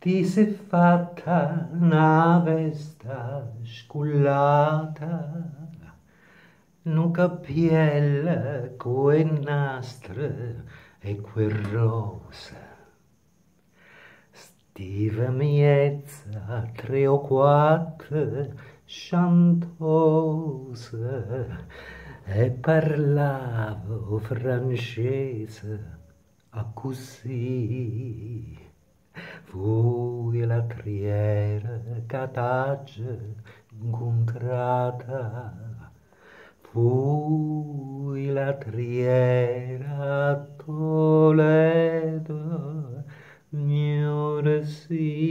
ti sei fatta una vesta scullata, non capiella quei nastri e quel rosa. Stiva miezza tre o quattro chantosa e parlavo francese a così. criere catage incontrata fui la triera a Toledo gnore si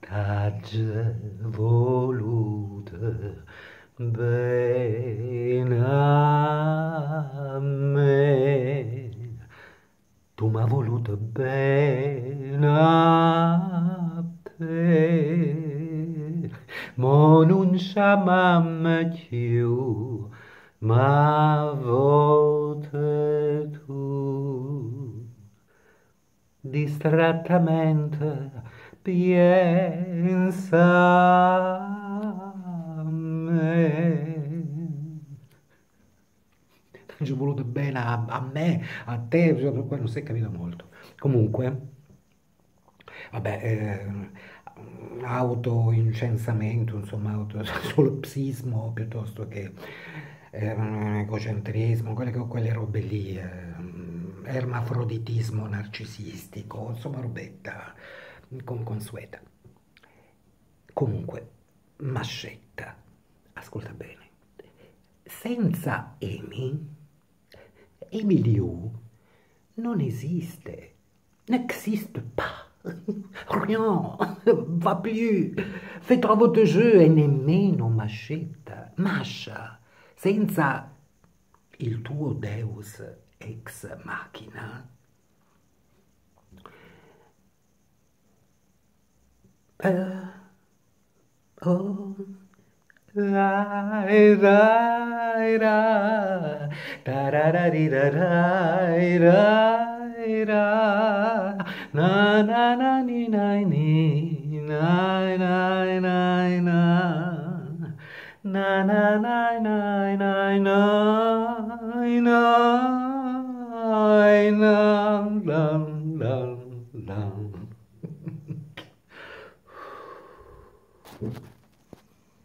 tage volute bene m'ha voluto bene a te, ma non chiamamma più, ma volte tu. Distrattamente pensa a me. Ci è voluto bene a, a me, a te, cioè, poi non si è capito molto. Comunque, vabbè, eh, autoincensamento, insomma, auto, piuttosto che eh, egocentrismo, quelle, quelle robe lì, eh, ermafroditismo narcisistico, insomma, robetta con consueta. Comunque, mascetta, ascolta bene, senza Amy, Emilio non esiste, n'existe pas. Rien, va più, faites votre jeu e nemmeno mascetta, mascia, senza il tuo Deus ex machina. Uh, oh, da da da di da da da da na na na ni na ni na na na na na na na na na na na na dum dum dum